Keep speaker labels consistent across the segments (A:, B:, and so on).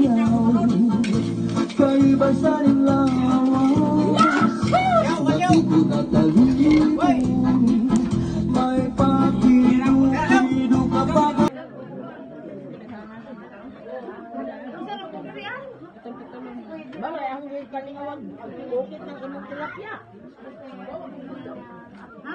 A: sayaw Kay basaning lawas Nakikita talunin May pakido ka pa
B: Bakit ang kalingawag bukit ng imong tilapia? Ha?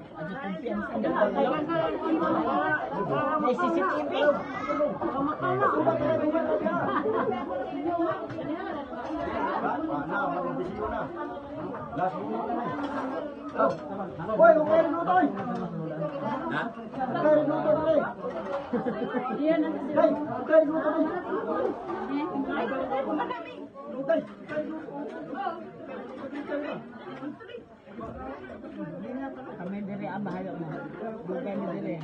B: May CCTV.
A: Hoy, kung kaya luto ay. Ha? Kaya luto na rin. Yan ang sila. Kaya luto na rin. Ay, kumakami. Kaya luto. Oh.
B: Kami diri ang bahayo mo. Dugay ni diri.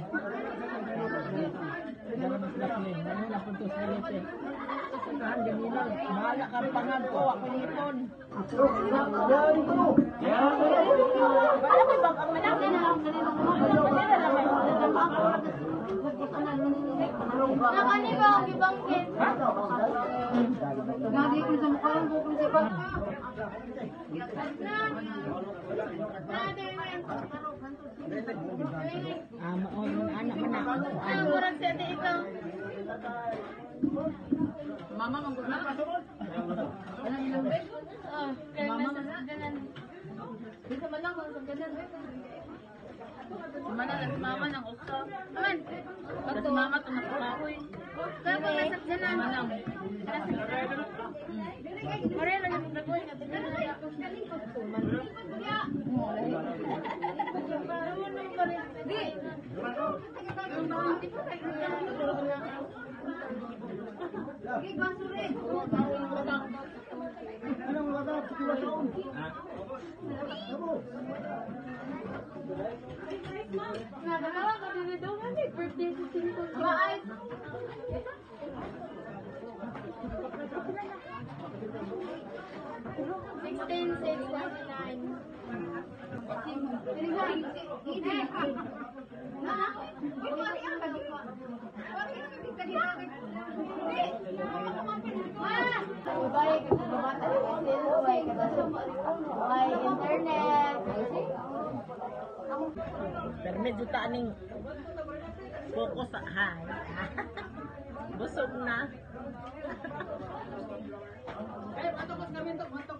B: Dala mas lakli. Ano na puntos sa lite. Saan ganina? Bahala ka pangag ko. Ako nipon. Wala ko bang ang manak na. Kanina lang may
C: Nakani ba ang ibangkin? Gagi ko sa mukha ang bukol sa bang.
B: Ah, maon anak man na.
C: Ang murag sa ikaw.
B: Mama mang guna.
C: Ano? Oh, kaya nasa ganan. Dito man lang sa ganan.
B: Lang si mama ng usta.
C: Man,
B: Pag mama tumakahoy.
C: kaya pa nasa ganan.
B: Manang.
C: Mare lang yung nagawin nga tingnan na yung galing ko tuman. Di. Di pa kayo. Di basure.
A: Anong wala sitwasyon?
C: Nadalawa ka din ito birthday si Cinco. Maay. Sixteen. Ubay, internet.
B: Pero medyo taaning focus sa hay. Busog na. Kaya matokos kami to, matok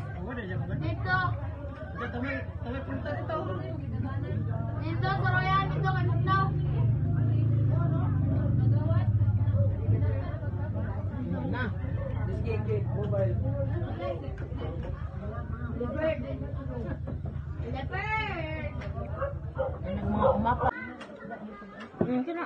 C: eh. Sorry na. Dito. Dito, soroyan. Dito, kay Muknaw.
B: Na.
C: Leopard.
B: Anak mga umapa. Hmm, kina.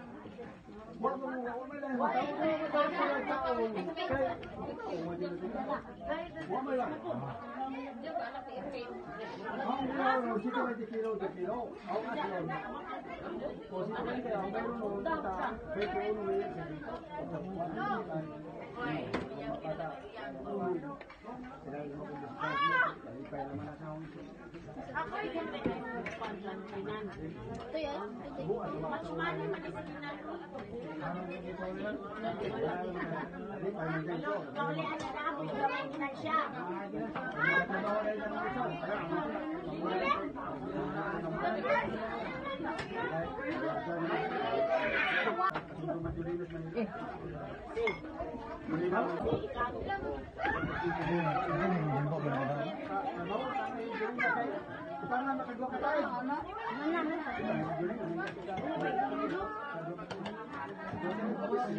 A: Ako yung pinag-upan lang kay Nan. Ito yun. Mas umanin, manisin mo lang. Ang kilo, si ka di kilo di kilo. Ako ka kilo. O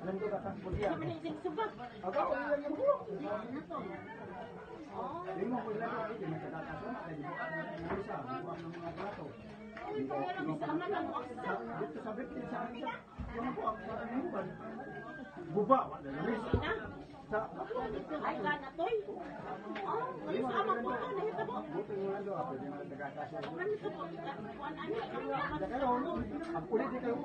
A: di ang meron mo ta. Pwede uno mo yan sa dito. Kata. Kailangan mo kung gusto. Kalipay naman na sa akong
B: Ako ay ganun na panlantinan.
C: Ito yun.
B: Mas mani man isa na Kauli ana na ako gawin na siya.
A: Buba, wala na rin. Sa
B: Ay kana toy. Oh, ko
A: buti.
B: Ano sa ko? Kuan ani Ang
A: politika yung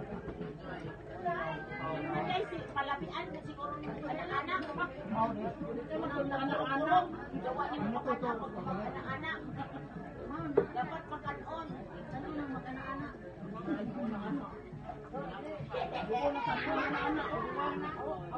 A: 好好好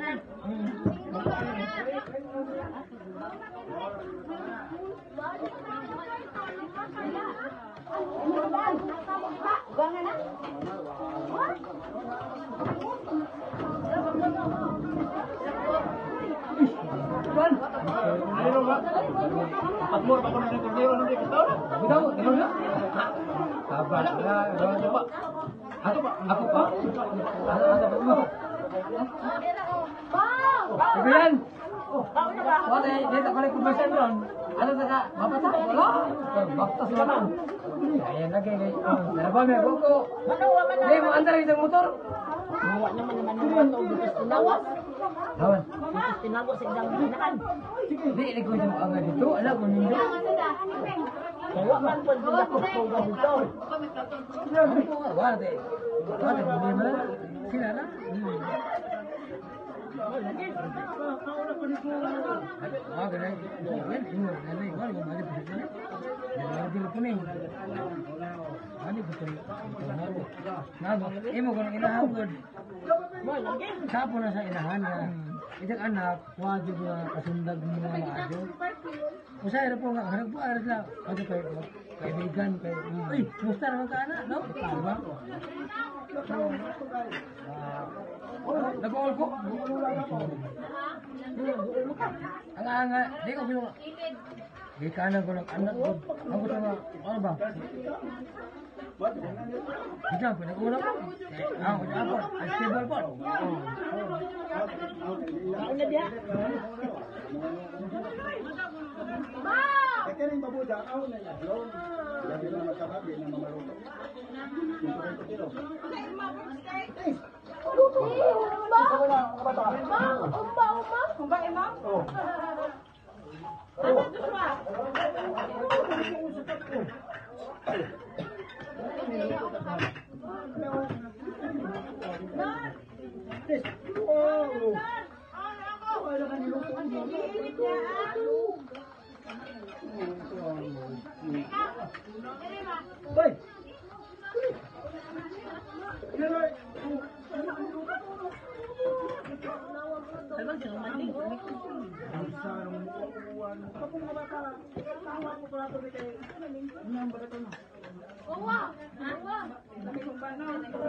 A: Kemudian Ano ba? Patmur ba ko na ng kaldero nung di kita na?
D: Bitaw, ganun na. Sabar, ya, ano pa? Ako pa, ako pa. Ano, ano pa mo? Bibilan! Wala, dito ko lang kumbasa doon. Ano sa ka? Mapasa? Wala. Baktas naman. Ayan lagi. Dalawa may buko.
B: Manawa man
D: Hindi mo andar isang motor.
B: Mawa naman naman ng bato. Bikas tinawas.
D: Hawan.
B: Bikas tinawas sa idang hinakan.
D: Hindi, hindi ko yung aga dito. Alam ko nindo.
B: Kaya man po sila ko po dito.
D: Wala, de. Wala, de. Hindi mo lang. Sila na. Ah, ganun. Yan, ingat. Nanay, wala ko balik pa sila. Wala ko po ni. Ano ko ito? Nago. Nago. Imo ko nang inahagod. Sapo na sa inahan niya. Itang anak, wajib na kasundag mga maadyo. Usay ra po nga, harap po aras na. Ano kay kaibigan vegan kayak Ih, besar mata anak, no? Tambah. Dapat olko? Enggak, enggak. Dia kok bilang, di kanan kalau anak aku sama Alba. Kita apa? Nak ulang? Ah, apa? Stable pun. Mana dia? Nag-ulam. Eh, ako, ako, stable po.
B: Kaon na diya.
A: Kaya kaya yung babuda, ako na yung adlaw. Lagi na magkakabi na mamaruto. Dito kayo ko kilo. Oh. Oh. Hoy!
C: Owa! Owa!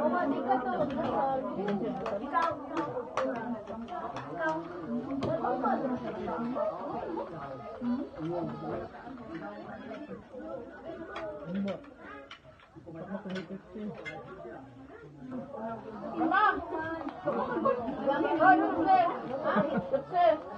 C: Owa, di ka to. Ikaw,
E: ikaw. Ikaw. Mom! Mom! Mom! Mom! Mom!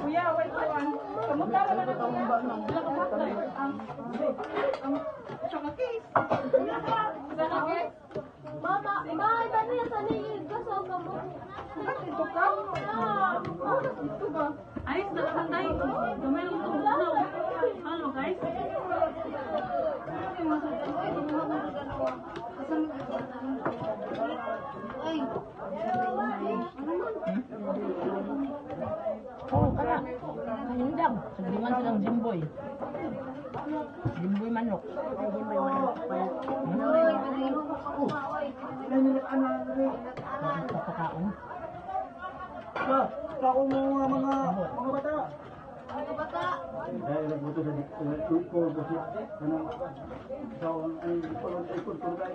E: Kuya, wait
C: lang.
B: Kamusta ka? Ang, ang, tsaka Jimboy. Jimboy manok. Ay.
C: Oy, malilo mo
A: mga mga mga bata.
C: Mga bata.
A: Dahil nagbuto sa ko ko siya. Ano? Ang ipon ipon ko kay.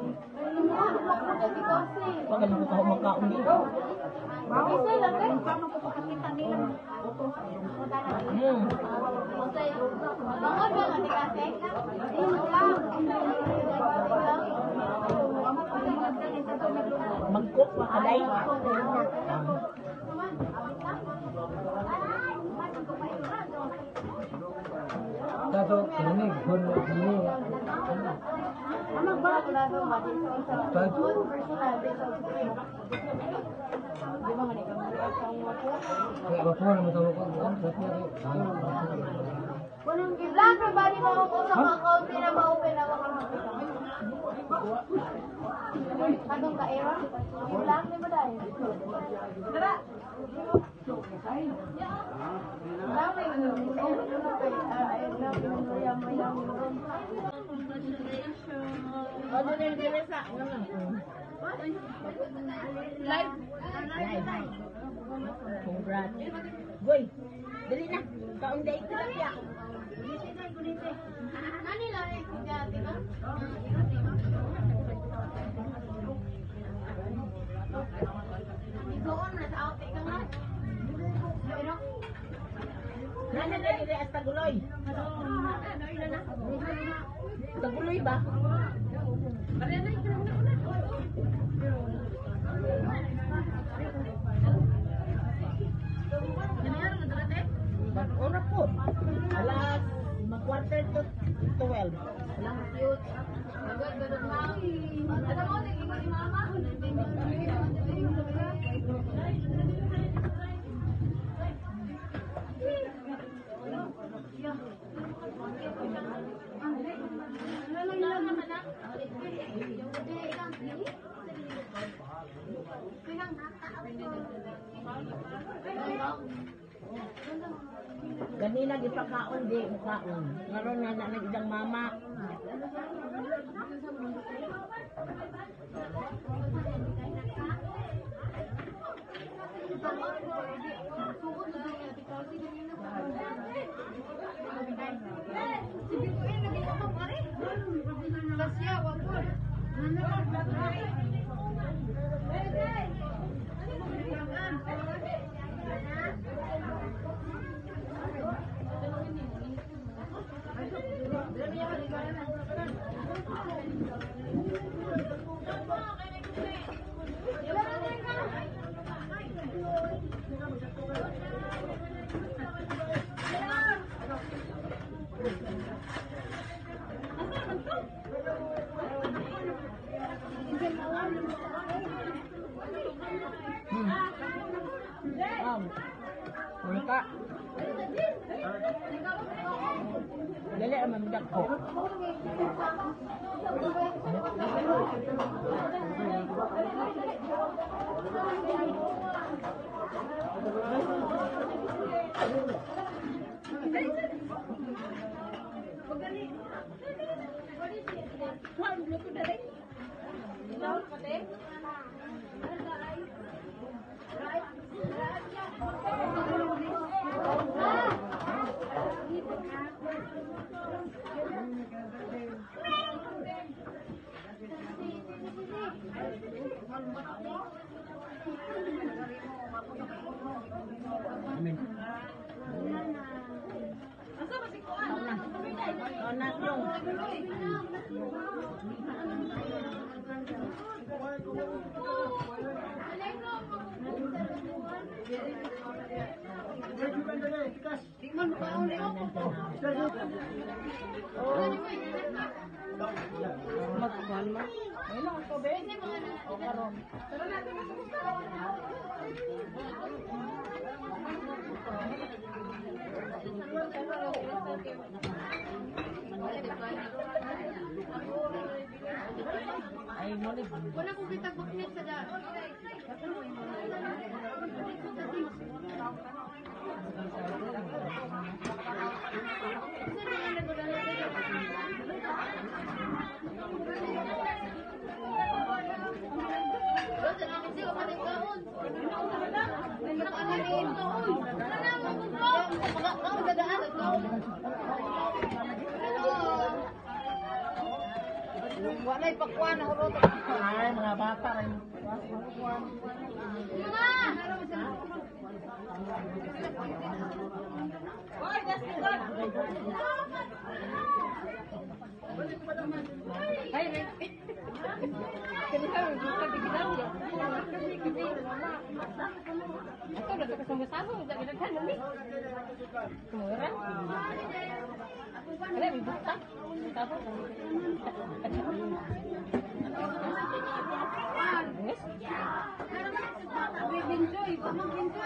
B: Pag ano ko makaon dito.
C: Isa lang kay sama ko pakakita nila.
B: Hmm.
C: Bangod ba nga ni kasi? Ino lang.
B: Magkok pa kaday.
D: Tato, ini gun ini.
C: Ano ba ako na ba din sa
D: Tato.
C: personal din sa Di ba nga ni kami
D: Kayak bapak nama tahu kan? Tapi aku.
C: Kunong giblang ra ba di mo ako sa mga kaunti na ma-open ako ka Anong ka era? Giblang di ba dahil? Tara! Dami
B: Lấy. Lấy đây. Không ra
C: chứ. Vui. Đi nè. Con đi cứ đi ạ. Nó đi lời.
B: Thì có. Thì có. Taguloy. Taguloy ba? Marianay. Po. Alas, mag-quarter to 12.
C: lang cute. Agad ganun lang. Ano mo, naging ni mama?
B: Ganina gipakaon di mukaon. Ngaron nga na nag isang mama. Um, What is it?
D: One
B: look at it. Magkuhan Ayun lang ang tubig. O karon. Ay, mulig.
C: Wala kong kita buknit sa daan.
B: Walay pakwan na hulot. Ay, mga bata rin.
C: Ay, Kanina, bukan digital ya. Aku udah udah gede-gede
D: Ada mau bintu, bintu. Bintu,